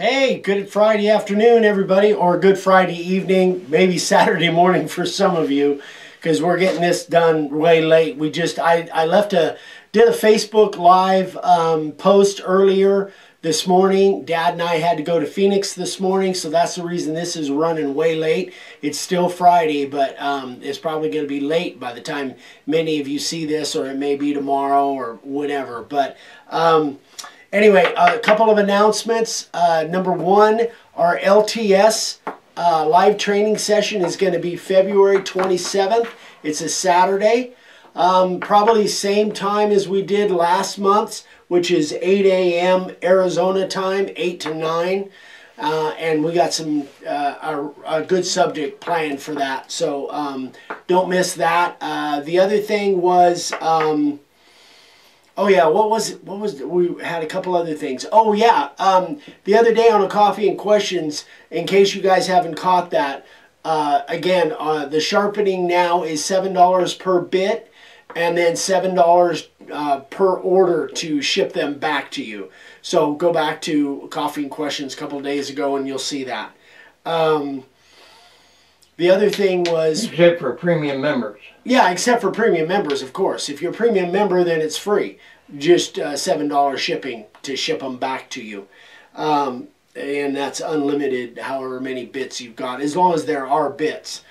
Hey, good Friday afternoon, everybody, or good Friday evening, maybe Saturday morning for some of you, because we're getting this done way late. We just, I, I left a, did a Facebook Live um, post earlier this morning. Dad and I had to go to Phoenix this morning, so that's the reason this is running way late. It's still Friday, but um, it's probably going to be late by the time many of you see this, or it may be tomorrow or whatever. But um, anyway, a couple of announcements. Uh, number one, our LTS uh, live training session is going to be February 27th. It's a Saturday. Um, probably same time as we did last month's which is 8 a.m. Arizona time, 8 to 9. Uh, and we got some uh, a, a, good subject planned for that. So um, don't miss that. Uh, the other thing was, um, oh yeah, what was it? What was we had a couple other things. Oh yeah, um, the other day on a coffee and questions, in case you guys haven't caught that. Uh, again, uh, the sharpening now is seven dollars per bit and then $7 uh, per order to ship them back to you. So go back to Coffee and Questions a couple days ago and you'll see that. Um, the other thing was... Except for premium members. Yeah, except for premium members, of course. If you're a premium member, then it's free. Just uh, $7 shipping to ship them back to you. Um, and that's unlimited, however many bits you've got, as long as there are bits.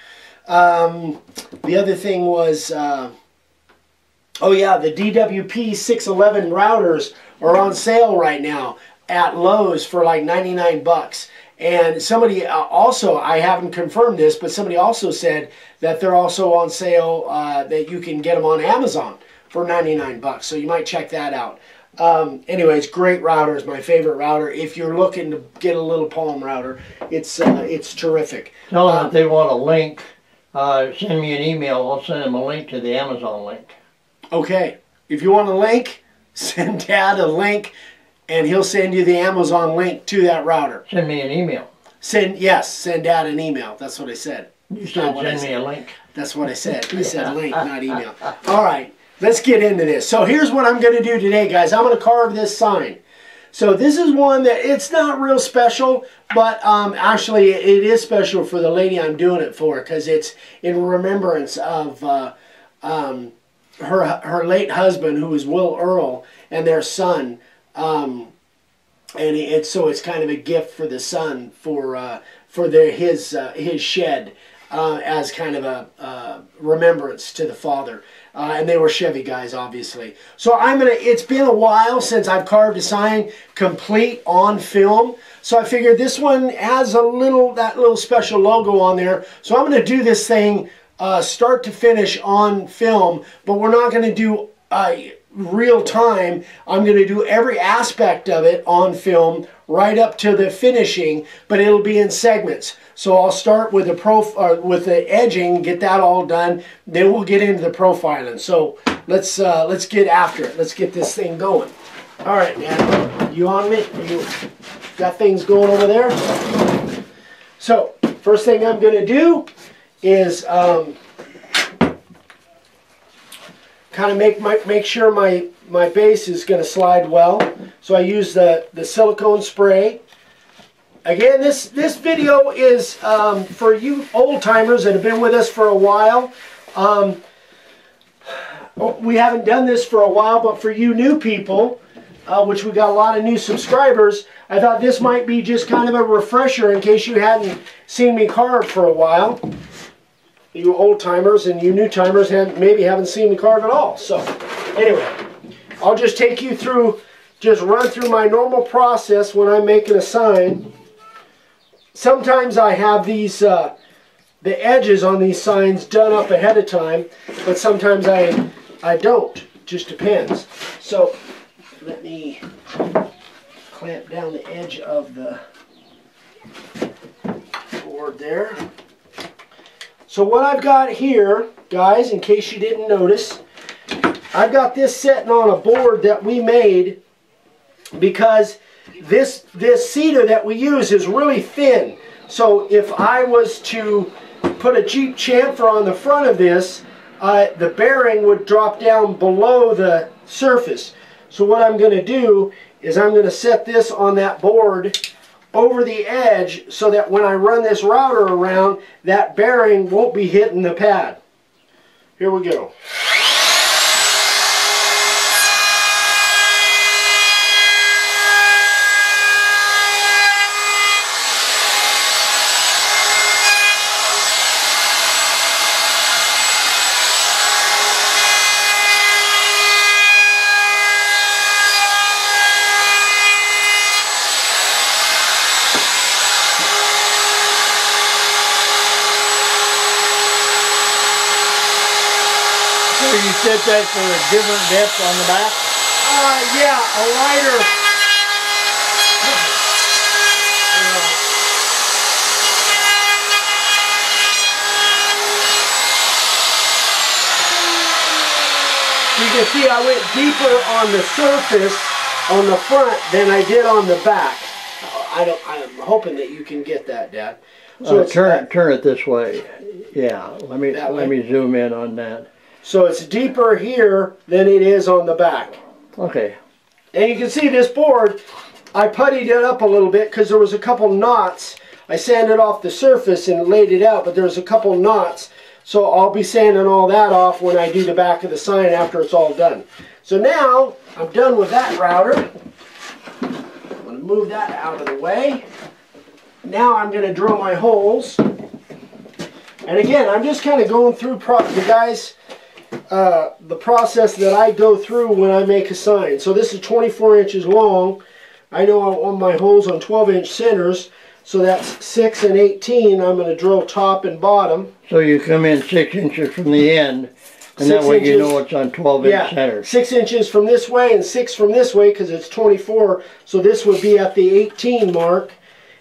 Um, the other thing was... Uh, Oh yeah, the DWP 611 routers are on sale right now at Lowe's for like 99 bucks. And somebody uh, also, I haven't confirmed this, but somebody also said that they're also on sale, uh, that you can get them on Amazon for 99 bucks. So you might check that out. Um, anyways, great routers, my favorite router. If you're looking to get a little Palm router, it's uh, it's terrific. Tell them uh, if they want a link, uh, send me an email. I'll send them a link to the Amazon link. Okay, if you want a link, send Dad a link and he'll send you the Amazon link to that router. Send me an email. Send Yes, send out an email. That's what I said. You said send me a link. That's what I said. I said link, not email. All right, let's get into this. So here's what I'm going to do today, guys. I'm going to carve this sign. So this is one that it's not real special, but um, actually it is special for the lady I'm doing it for because it's in remembrance of uh, um, her her late husband, who was Will Earl, and their son. Um, and it's so it's kind of a gift for the son for uh, for their his uh, his shed uh, as kind of a uh, remembrance to the father. Uh, and they were Chevy guys, obviously. So I'm gonna. It's been a while since I've carved a sign complete on film. So I figured this one has a little that little special logo on there. So I'm gonna do this thing uh, start to finish on film, but we're not to do real time. I'm going to do every aspect of it on film right up to the finishing, but it'll be in segments. So I'll start with the prof uh, with the edging, get that all done. Then we'll get into the profiling. So let's uh, let's get after it. Let's get this thing going. All right, man. You on me? You got things going over there? So first thing I'm going to do is um, kind of make my, make sure my my base is going to slide well. So I use the the silicone spray. Again, this this video is um, for you old timers that have been with us for a while. Um, we haven't done this for a while, but for you new people, uh, which we got a lot of new subscribers, I thought this might be just kind of a refresher in case you hadn't seen me carve for a while you old timers and you new timers have, maybe haven't seen me carve at all. So anyway, I'll just take you through, just run through my normal process when I'm making a sign. Sometimes I have these, uh, the edges on these signs done up ahead of time, but sometimes I, I don't. Just depends. So let me clamp down the edge of the board there. So what I've got here, guys, in case you didn't notice, I've got this sitting on a board that we made because this, this cedar that we use is really thin. So if I was to put a Jeep chamfer on the front of this, uh, the bearing would drop down below the surface. So what I'm going to do is I'm going to set this on that board over the edge so that when I run this router around, that bearing won't be hitting the pad. Here we go. So you that for a different depth on the back? Uh, yeah, a lighter. You can see I went deeper on the surface on the front than I did on the back. I don't. I'm hoping that you can get that, Dad. So it's turn that- it, turn it this way. Yeah, let me, let way? me zoom in on that. So it's deeper here than it is on the back. Okay, And you can see this board, I puttied it up a little bit because there was a couple knots. I sanded off the surface and laid it out, but there's a couple knots. So I'll be sanding all that off when I do the back of the sign after it's all done. So now I'm done with that router. I'm going to move that out of the way. Now I'm going to drill my holes. And again, I'm just kind of going through pro the guys uh, the process that I go through when I make a sign. So this is 24 inches long. I know I want my holes on 12 inch centers. So that's 6 and 18. I'm going to drill top and bottom. so you come in six inches from the end, and that Six way you know it's on twelve inch Yeah, centers. 6 inches from this way and 6 from this way because it's 24. So this would be at the 18 mark.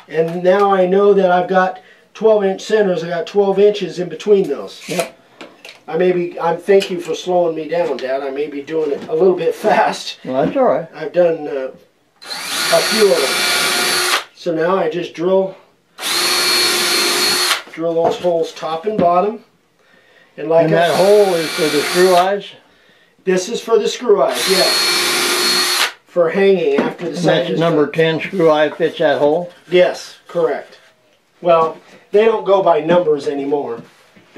And now I know that I've got 12 inch centers. I got 12 inches in between those. Yep. I may be, I'm thank you for slowing me down, Dad. I may be doing it a little bit fast. Well, that's all right. I've done uh, a few of them. So now I just drill drill those holes top and bottom. And like And I, that hole is for the screw eyes? this is for the screw eyes, yes. For hanging after the And sign that's is number done. ten screw eye fits that hole? Yes, correct. Well, they don't go by numbers anymore.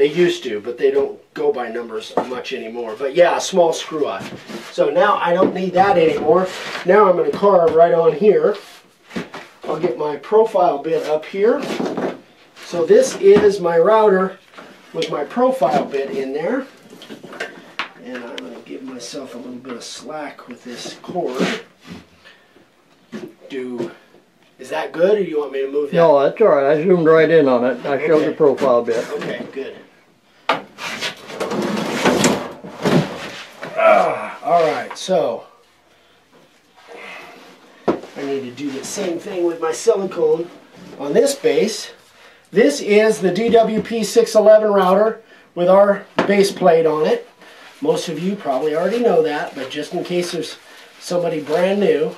They used to, but they don't go by numbers much anymore. But yeah, a small screw eye. So now I don't need that anymore. Now I'm going to carve right on here. I'll get my profile bit up here. So this is my router with my profile bit in there. And I'm going to give myself a little bit of slack with this cord. Do is that good, or do you want me to move that? No, that's all right. I zoomed right in on it. I showed the profile bit. Okay, good. All right, so I need to do the same thing with my silicone on this base. This is the DWP 611 router with our base plate on it. Most of you probably already know that, but just in case there's somebody brand new,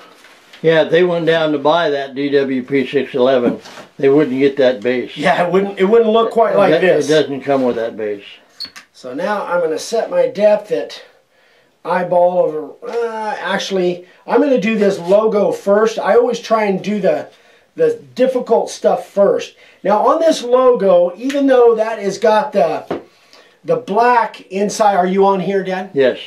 Yeah, if they went down to buy that DWP six eleven, they wouldn't get that base. yeah, it wouldn't it wouldn't look quite like That- this. It doesn't come with that base. So now I'm going to set my depth at eyeball over, uh, actually, I'm going to do this logo first. I always try and do the, the difficult stuff first. Now on this logo, even though that has got the, the black inside, are you on here, Dad? Yes.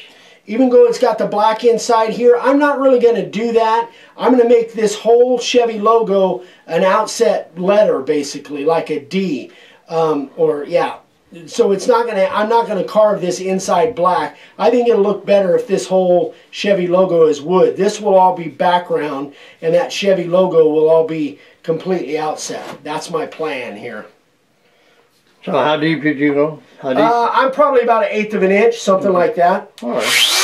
even though it's got the black inside here, I'm not really going to do that. I'm going to make this whole Chevy logo an outset letter, basically, like a D. Um, or, yeah. So it's not going to, I'm not going to carve this inside black. I think it'll look better if this whole Chevy logo is wood. This will all be background, and that Chevy logo will all be completely outset. That's my plan here. So how deep did you go? How deep? Uh, I'm probably about an eighth of an inch, something like that. all right.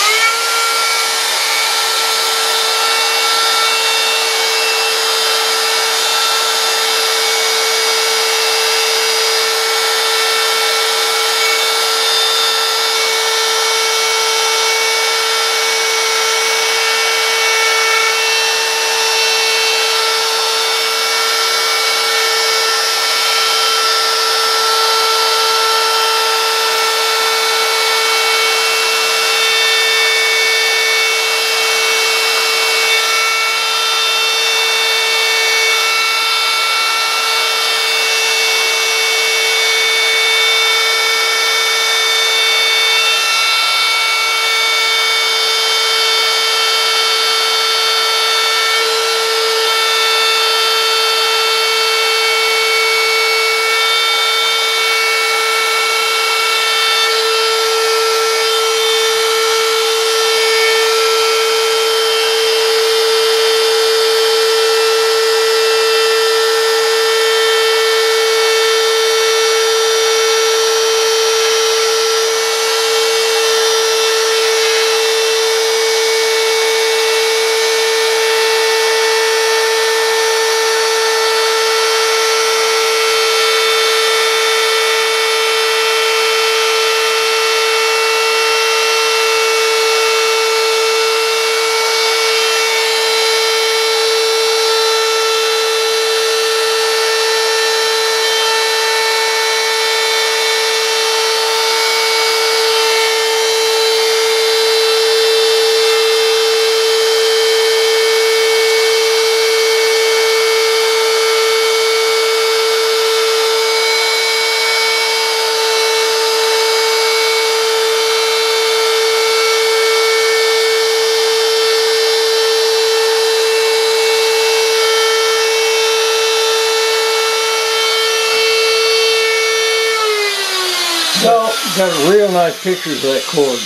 Real nice pictures of that cord.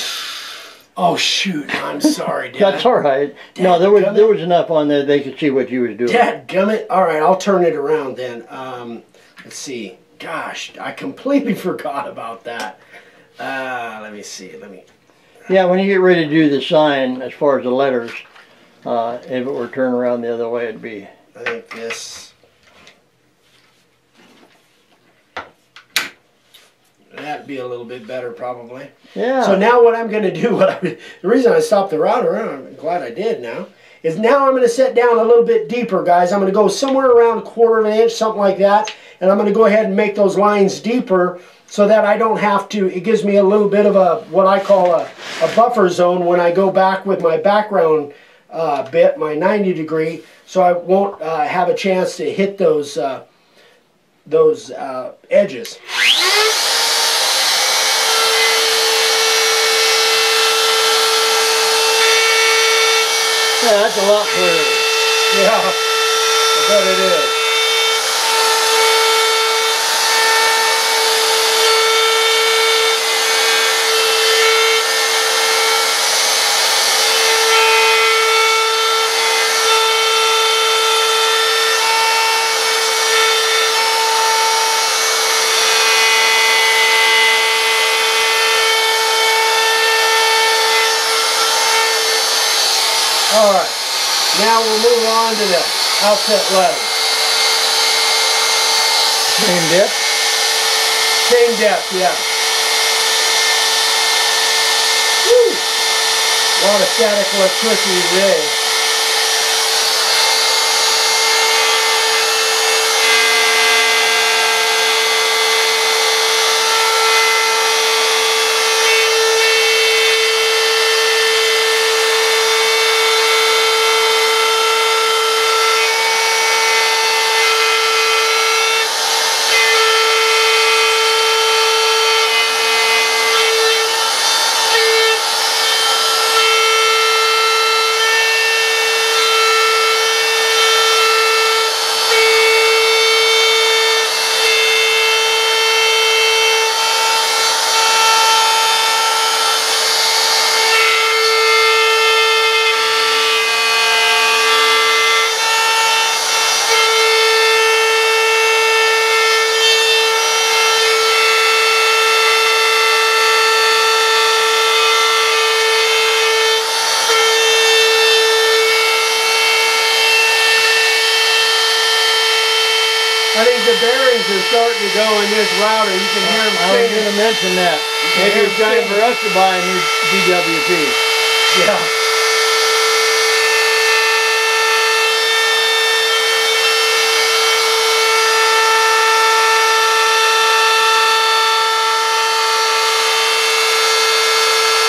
oh shoot, I'm sorry, Dad. That's all right. No, there was Dadgummit. there was enough on there they could see what you was doing. Dad gummit. All right, I'll turn it around then. Um, let's see. Gosh, I completely forgot about that. Uh, let me see. Let me. Yeah, when you get ready to do the sign, as far as the letters, uh, if it were turned around the other way, it'd be. I think this. That'd be a little bit better, probably. Yeah. So now what I'm going to do, what I, the reason I stopped the router, I'm glad I did now, is now I'm going to set down a little bit deeper, guys. I'm going to go somewhere around a quarter of an inch, something like that, and I'm going to go ahead and make those lines deeper so that I don't have to, it gives me a little bit of a, what I call a, a buffer zone when I go back with my background uh, bit, my 90 degree, so I won't uh, have a chance to hit those, uh, those uh, edges. Yeah, that's a lot clearer. Yeah, I bet it is. All right, now we'll to the outset letters. Same depth. Same depth, yeah. Woo! A lot of static electricity today. I think the bearings are starting to go in this router. You can hear them I was singing. going to mention that. Maybe it's time for us to buy a new DWP. Yeah.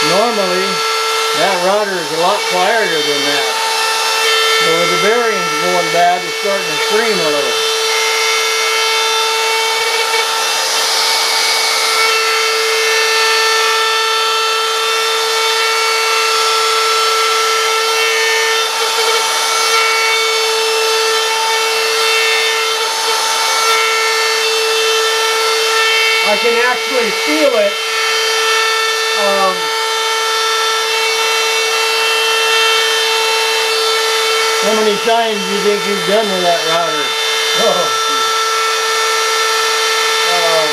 Normally, that router is a lot quieter than that. With the bearings going bad, it's starting to scream a little. Can actually feel it. Um, How many times do you think you've done with that router? oh, um,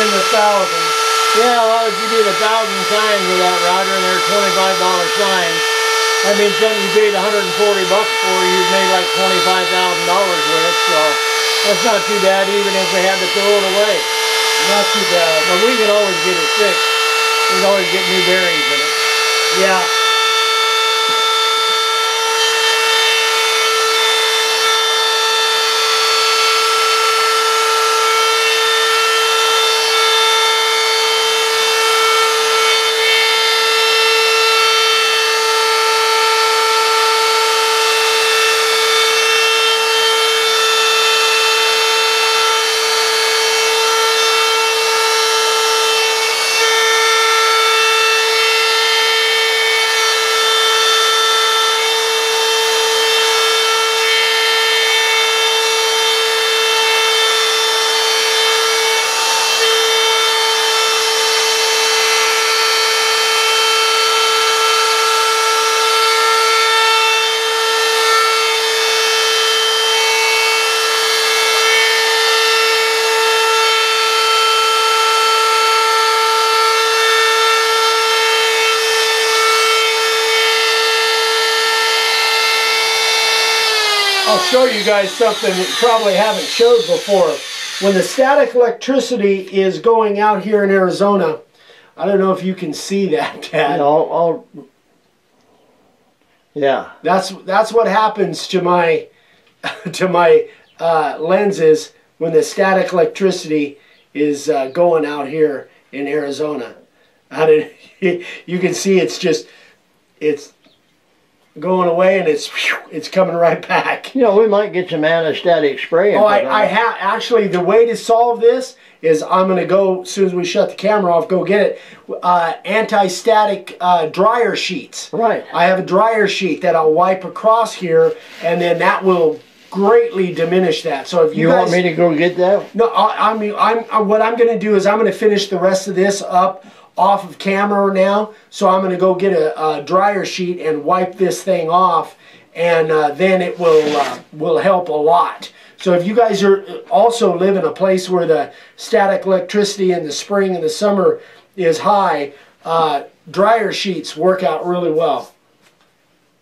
in the thousands. Yeah, well, if you did a thousand signs with that router and they're twenty-five dollar signs, that means something you paid 140 bucks for, you've made like twenty-five thousand dollars with. So that's not too bad, even if we had to throw it away. Not too bad. But we can always get it fixed. We can always get new bearings in it. Yeah. Show you guys something that you probably haven't showed before. When the static electricity is going out here in Arizona, I don't know if you can see that, Dad. I'll, I'll, yeah. That's that's what happens to my to my uh, lenses when the static electricity is uh, going out here in Arizona. Did you can see it's just it's going away and it's it's coming right back. You know, we might get some anti-static spray. Oh, I, I have actually the way to solve this is I'm going to go as soon as we shut the camera off, go get it. Uh, anti-static uh, dryer sheets. Right. I have a dryer sheet that I'll wipe across here, and then that will greatly diminish that. So if you, You guys, want me to go get that? no, I, I mean, I'm uh, what I'm going to do is I'm going to finish the rest of this up off of camera now. So I'm going to go get a, a dryer sheet and wipe this thing off, and uh, then it will uh, will help a lot. So if you guys are uh, also live in a place where the static electricity in the spring and the summer is high, uh, dryer sheets work out really well.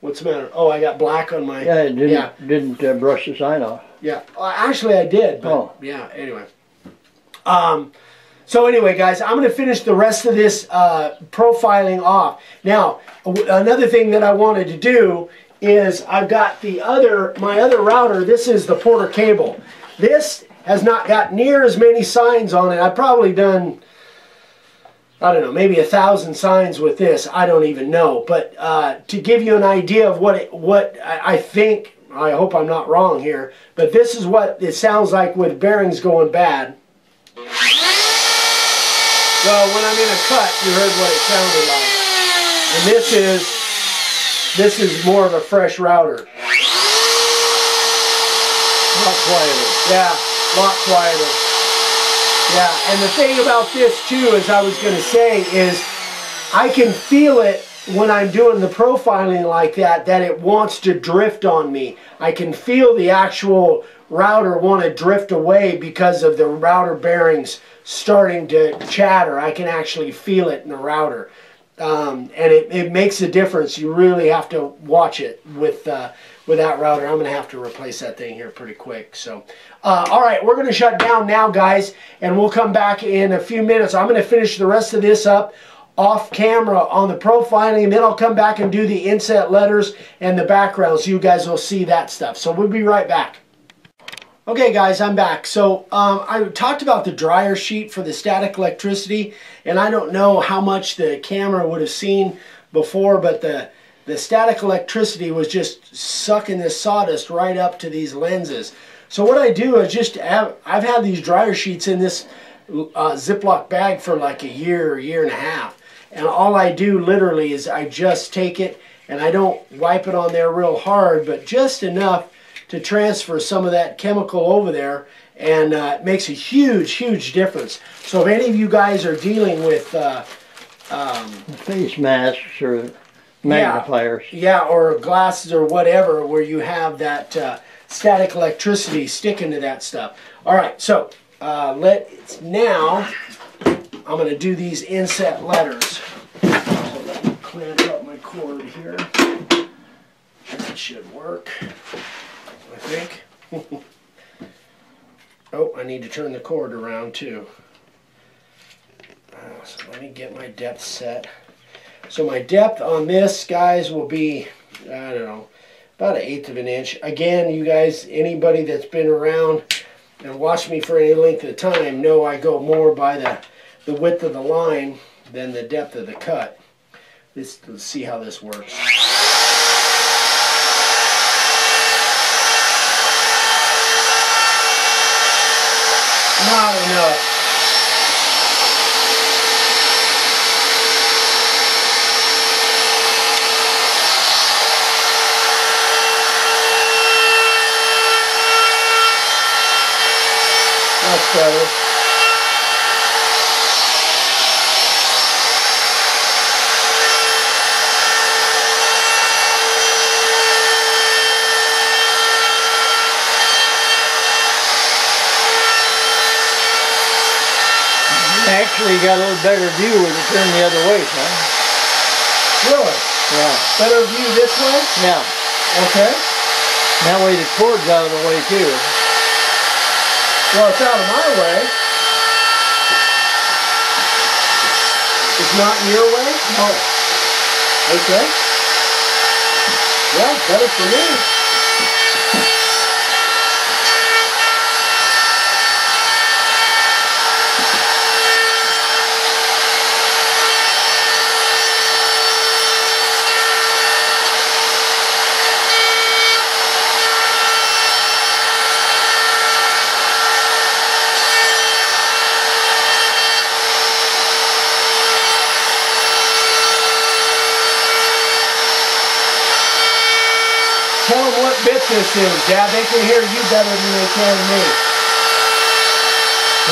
What's the matter? Oh, I got black on my. Yeah, didn't, Yeah. didn't uh, brush the sign off. Yeah, actually I did, but Oh. yeah. Anyway, um, so anyway, guys, I'm going to finish the rest of this uh, profiling off. Now, another thing that I wanted to do is I've got the other my other router. This is the Porter cable. This has not got near as many signs on it. I've probably done. I don't know, maybe a thousand signs with this. I don't even know. But uh, to give you an idea of what it, what I, I think, I hope I'm not wrong here, but this is what it sounds like with bearings going bad. Well, when I'm in a cut, you heard what it sounded like. And this is this is more of a fresh router. Not quieter. Yeah, a lot quieter. Yeah, and the thing about this too, as I was going to say, is I can feel it when I'm doing the profiling like that, that it wants to drift on me. I can feel the actual router want to drift away because of the router bearings starting to chatter. I can actually feel it in the router. Um, and it, it makes a difference. You really have to watch it with uh, with that router. I'm going to have to replace that thing here pretty quick. So, uh, all right, we're going to shut down now, guys, and we'll come back in a few minutes. I'm going to finish the rest of this up off camera on the profiling, and then I'll come back and do the inset letters and the background, so you guys will see that stuff. So we'll be right back. Okay guys, I'm back. So um, I talked about the dryer sheet for the static electricity and I don't know how much the camera would have seen before but the, the static electricity was just sucking this sawdust right up to these lenses. So what I do is just have, I've had these dryer sheets in this uh, Ziploc bag for like a year, year and a half and all I do literally is I just take it and I don't wipe it on there real hard but just enough to transfer some of that chemical over there and uh, it makes a huge huge difference. So if any of you guys are dealing with uh, um, Face masks or magnifiers. yeah or glasses or whatever where you have that uh, static electricity sticking to that stuff. All right so uh, let now I'm going to do these inset letters. So let me clamp up my cord here. That should work think. oh, I need to turn the cord around too. Uh, so let me get my depth set. So my depth on this, guys, will be, I don't know, about an eighth of an inch. Again, you guys, anybody that's been around and watched me for any length of time know I go more by the, the width of the line than the depth of the cut. Let's, let's see how this works. Not enough. That's better. Actually, you got a little better view when you turn the other way, son. Really? Yeah. Better view this way? Yeah. Okay. That way the cord's out of the way too. Well, it's out of my way. It's not your way? No. Okay. Yeah, better for me. Tell this Dad. They can hear you better than they can me.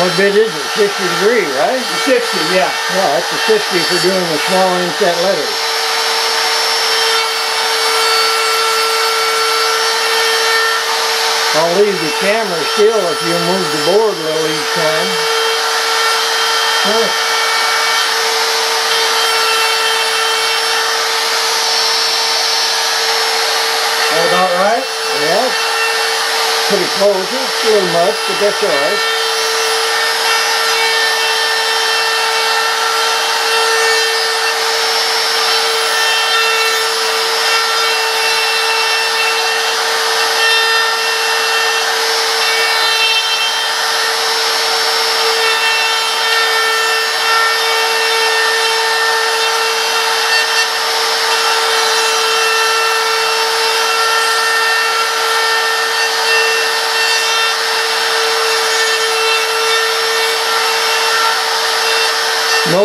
What bit is it? 60 degree, right? 60, yeah. Yeah, that's a 60 for doing the small inset letters. I'll leave the camera still if you move the board a little each time. Sure. All about right? Yeah, pretty close. It's a much, but that's all right.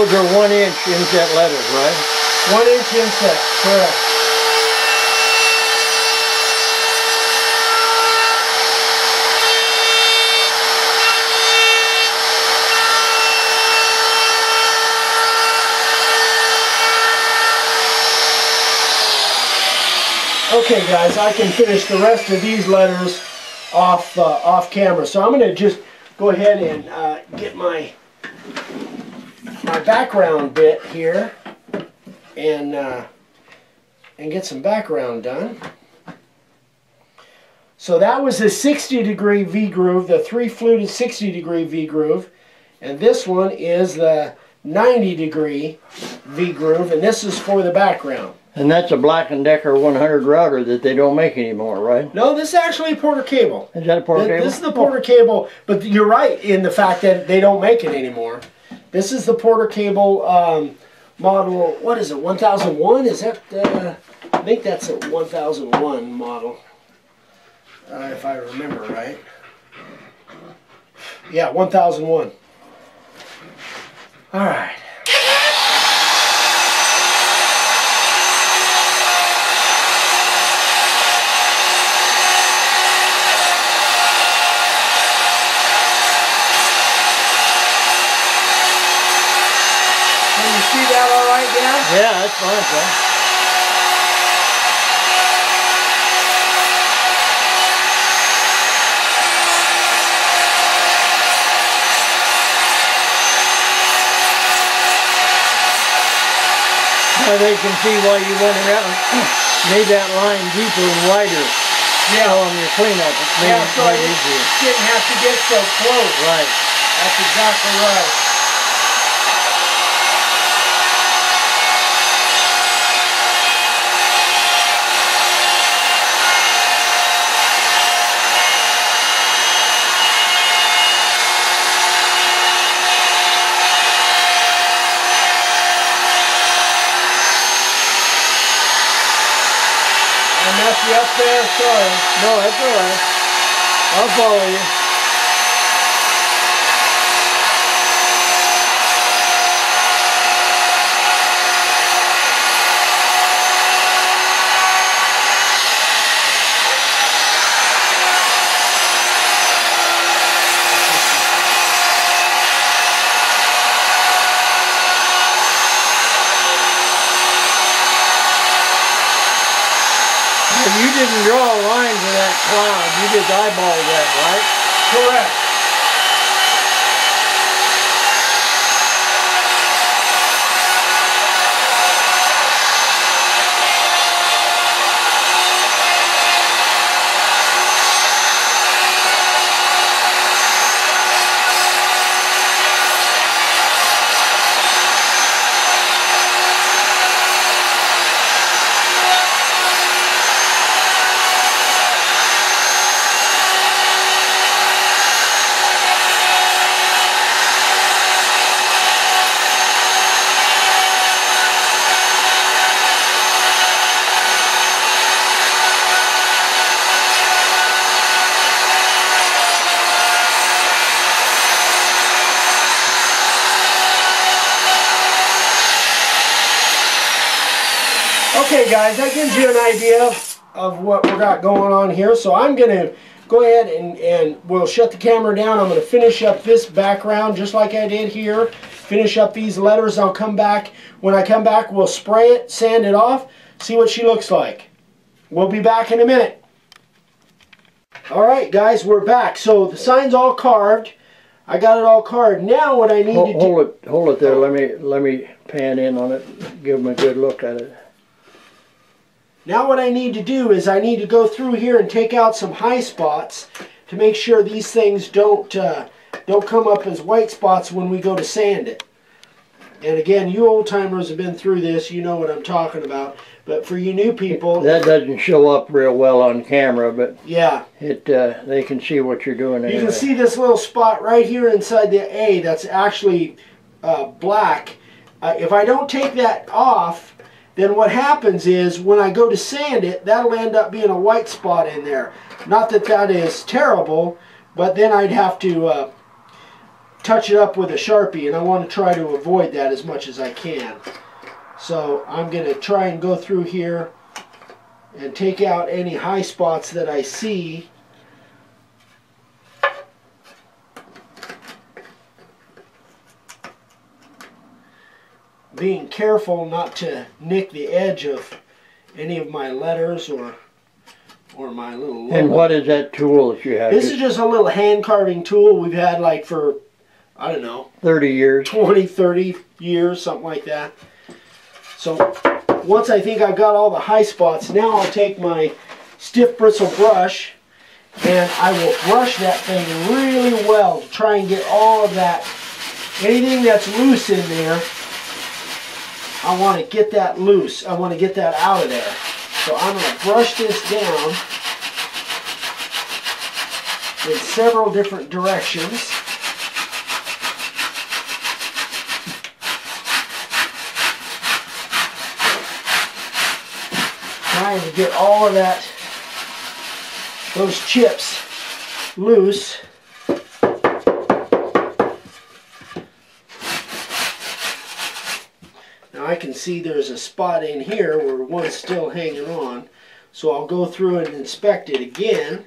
Those are one inch inset letters, right? One inch inset, correct. Okay guys, I can finish the rest of these letters off uh, off camera. So I'm going to just go ahead and uh, get my my background bit here and uh, and get some background done. So that was the 60 degree V groove, the three fluted 60 degree V groove, and this one is the 90 degree V groove, and this is for the background. And that's a Black & Decker 100 router that they don't make anymore, right? No, this is actually a Porter cable. Is that a Porter Th- cable? This is the Porter cable, but you're right in the fact that they don't make it anymore. This is the Porter cable um, model. What is it? 1001? Is that? Uh, I think that's a 1001 model, uh, if I remember right. Yeah, 1001. All right. Can you see that all right, Dan? Yeah, that's fine. Now they can see why you went around, made that line deeper and wider Yeah. on your cleanup. It made Yeah, it so I way easier. didn't have to get so close. Right. That's exactly right. I messed you there, sorry. No, that's all right. I'll follow you. And you didn't draw a line to that cloud. You just eyeballed that, right? Correct. Guys, that gives you an idea of what we got going on here. So I'm going to go ahead and, and we'll shut the camera down. I'm going to finish up this background just like I did here. Finish up these letters. I'll come back. When I come back, we'll spray it, sand it off, see what she looks like. We'll be back in a minute. Alright guys, we're back. So the sign's all carved. I got it all carved. Now what I need Hold, to do... hold it, hold it there. Let me let me pan in on it. Give them a good look at it. Now what I need to do is I need to go through here and take out some high spots to make sure these things don't uh, don't come up as white spots when we go to sand it. And again, you old timers have been through this, you know what I'm talking about. But for you new people, That doesn't show up real well on camera, but yeah, it uh, they can see what you're doing. you Anyway. can see this little spot right here inside the A that's actually uh, black. Uh, if I don't take that off, then what happens is when I go to sand it, that'll end up being a white spot in there. Not that that is terrible, but then I'd have to uh, touch it up with a Sharpie, and I want to try to avoid that as much as I can. So I'm going to try and go through here and take out any high spots that I see. Being careful not to nick the edge of any of my letters or or my little logo. And what is that tool that you have? This is just a little hand carving tool we've had like for I don't know 30 years. 20 30 years something like that. So once I think I've got all the high spots now I'll take my stiff bristle brush and I will brush that thing really well to try and get all of that anything that's loose in there I want to get that loose. I want to get that out of there. So I'm going to brush this down in several different directions. Trying to get all of that, those chips loose. Now I can see there's a spot in here where one's still hanging on. So I'll go through and inspect it again.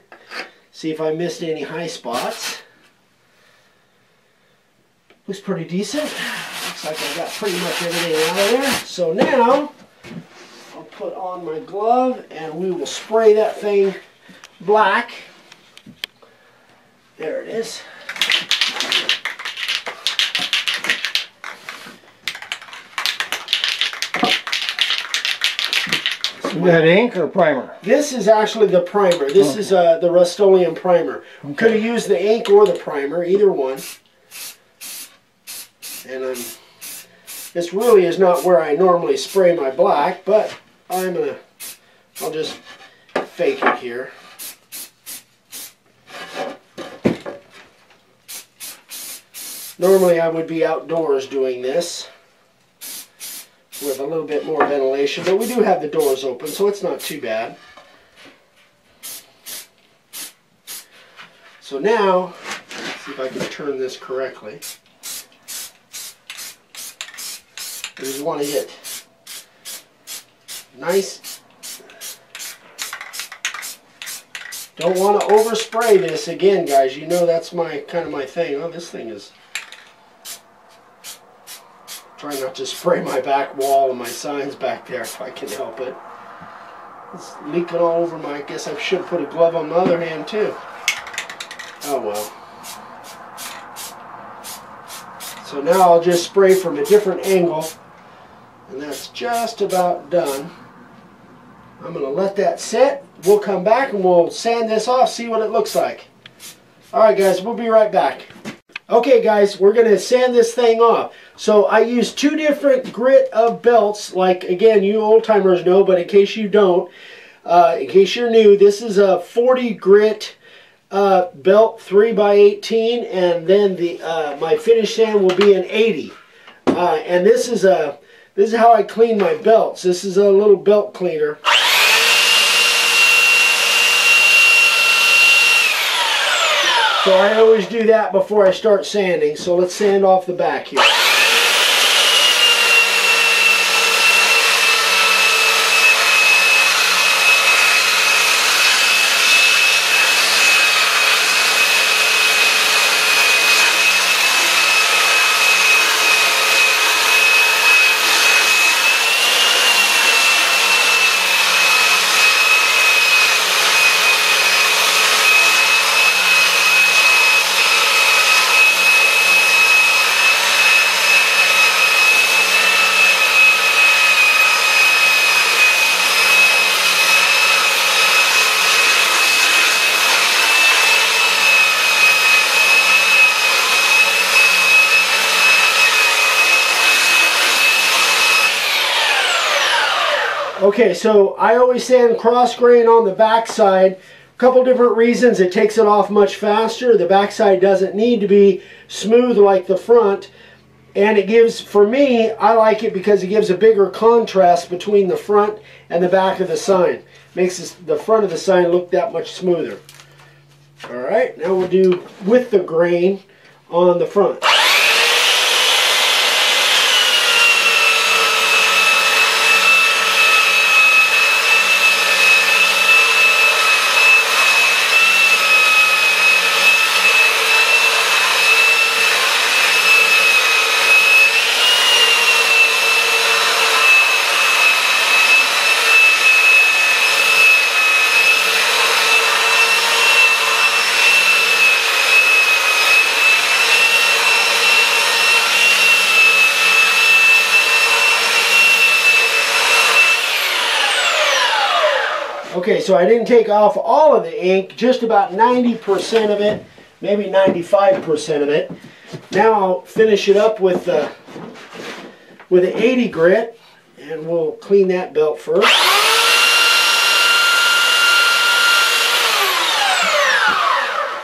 See if I missed any high spots. Looks pretty decent. Looks like I got pretty much everything out of there. So now I'll put on my glove and we will spray that thing black. There it is. That ink or primer? This is actually the primer. This is uh, the Rust-Oleum primer. Could have used the ink or the primer, either one. And um, this really is not where I normally spray my black, but I'm gonna, I'll just fake it here. Normally I would be outdoors doing this with a little bit more ventilation, but we do have the doors open, so it's not too bad. So now, let's see if I can turn this correctly. I just want to get nice. Don't want to overspray this again, guys. You know that's my kind of my thing. Oh, this thing is Try not to spray my back wall and my signs back there if I can help it. It's leaking all over my, I guess I should put a glove on my other hand too. Oh well. So now I'll just spray from a different angle and that's just about done. I'm going to let that sit. We'll come back and we'll sand this off, see what it looks like. Alright guys, we'll be right back. Okay guys, we're going to sand this thing off. So I use two different grit of belts, like again, you old timers know, but in case you don't, uh, in case you're new, this is a 40 grit uh, belt 3 by 18 and then the uh, my finish sand will be an 80. Uh, and this is a this is how I clean my belts. This is a little belt cleaner. So I always do that before I start sanding. So let's sand off the back here. Okay, so I always sand cross grain on the backside. A couple different reasons. It takes it off much faster. The backside doesn't need to be smooth like the front. And it gives, for me, I like it because it gives a bigger contrast between the front and the back of the sign. Makes the front of the sign look that much smoother. All right, now we'll do with the grain on the front. Okay, so I didn't take off all of the ink, just about 90% of it, maybe 95% of it. Now I'll finish it up with the, with the 80 grit, and we'll clean that belt first.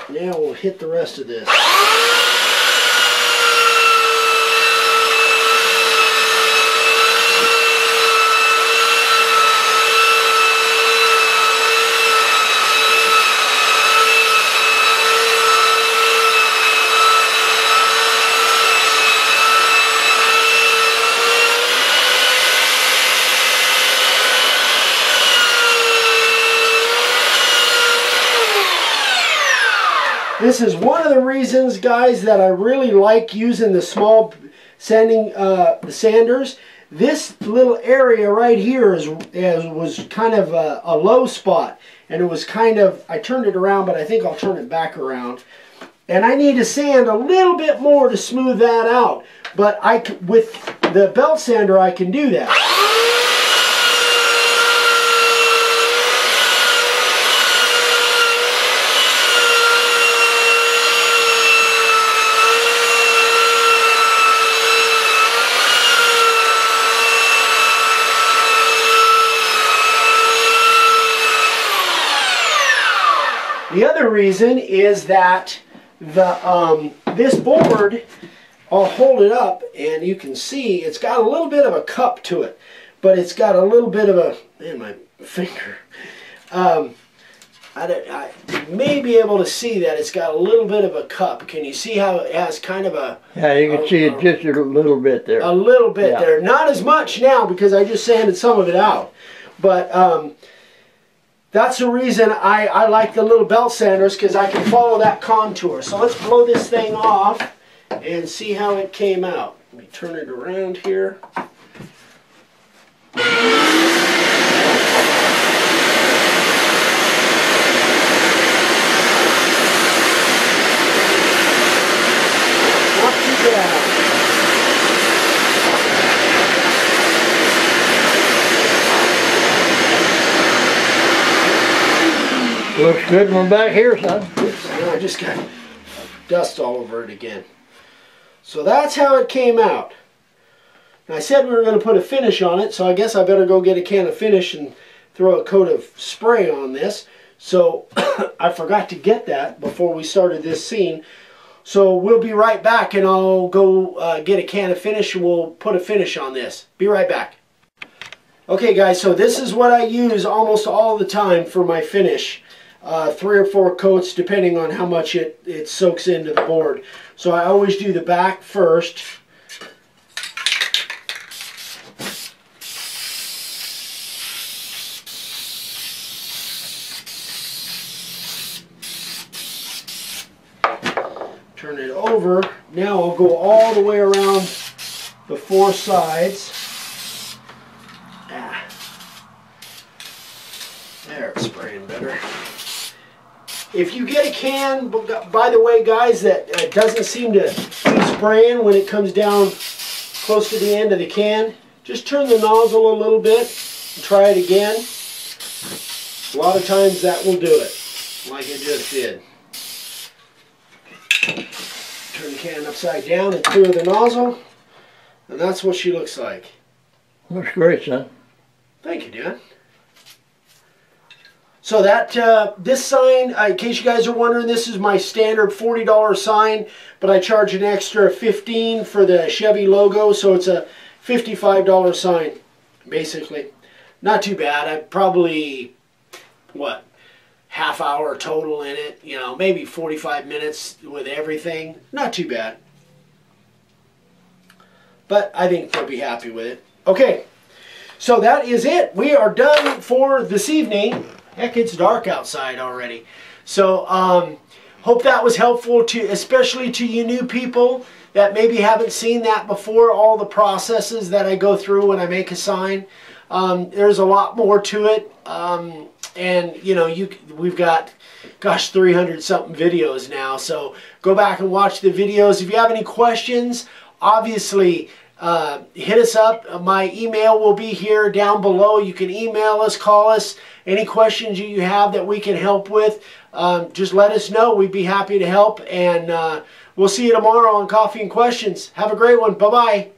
Now we'll hit the rest of this. This is one of the reasons, guys, that I really like using the small sanding uh, sanders. This little area right here is, is was kind of a, a low spot, and it was kind of I turned it around, but I think I'll turn it back around. And I need to sand a little bit more to smooth that out. But I with the belt sander I can do that. The other reason is that the um, this board, I'll hold it up and you can see it's got a little bit of a cup to it, but it's got a little bit of a, man, my finger. Um, I, I may be able to see that it's got a little bit of a cup. Can you see how it has kind of a... Yeah, you can a, see it just a little bit there. A little bit yeah. there. Not as much now because I just sanded some of it out. But um, that's the reason I, I like the little belt sanders because I can follow that contour. So let's blow this thing off and see how it came out. Let me turn it around here. Looks good one back here, son. I just got dust all over it again. So that's how it came out. I said we were going to put a finish on it, so I guess I better go get a can of finish and throw a coat of spray on this. So I forgot to get that before we started this scene. So we'll be right back and I'll go uh, get a can of finish and we'll put a finish on this. Be right back. Okay guys, so this is what I use almost all the time for my finish uh, three or four coats depending on how much it, it soaks into the board. So I always do the back first. Turn it over. Now I'll go all the way around the four sides. Ah. There, it's spraying better. If you get a can, by the way, guys, that uh, doesn't seem to be spraying when it comes down close to the end of the can, just turn the nozzle a little bit and try it again. A lot of times that will do it, like it just did. Turn the can upside down and clear the nozzle, and that's what she looks like. Looks great, son. Thank you, Dan. So that uh, this sign, uh, in case you guys are wondering, this is my standard $40 sign, but I charge an extra 15 for the Chevy logo, so it's a $55 sign, basically. Not too bad. I probably, what, half hour total in it, you know, maybe 45 minutes with everything. Not too bad. But I think they'll be happy with it. Okay, so that is it. We are done for this evening. Heck, it's dark outside already. So, um, hope that was helpful to, especially to you new people that maybe haven't seen that before, all the processes that I go through when I make a sign. Um, there's a lot more to it. Um, and, you know, you we've got, gosh, 300 something videos now. So go back and watch the videos. If you have any questions, obviously, uh, hit us up. My email will be here down below. You can email us, call us. Any questions you have that we can help with, um, just let us know. We'd be happy to help. And uh, we'll see you tomorrow on Coffee and Questions. Have a great one. Bye-bye.